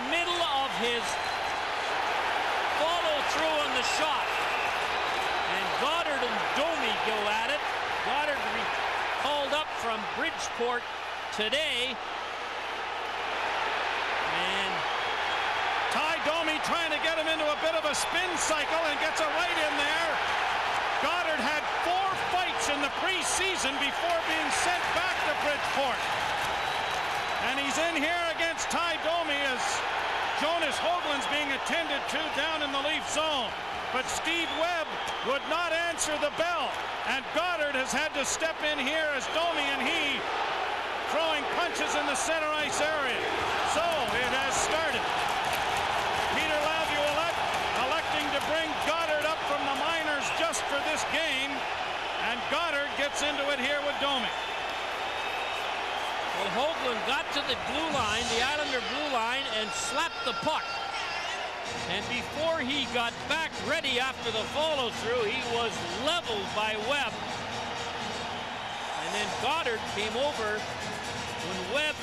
the middle of his follow through on the shot. And Godard and Domi go at it. Godard called up from Bridgeport today. And Tie Domi trying to get him into a bit of a spin cycle and gets a right in there. Godard had four fights in the preseason before being sent back to Bridgeport. And he's in here against Tie Domi as Jonas Hoglund's being attended to down in the Leaf zone. But Steve Webb would not answer the bell. And Godard has had to step in here as Domi and he throwing punches in the center ice area. So it has started. Peter Laviolette electing to bring Godard up from the minors just for this game. And Godard gets into it here Hoglund got to the blue line, the Islander blue line, and slapped the puck. And before he got back ready after the follow-through, he was leveled by Webb. And then Godard came over when Webb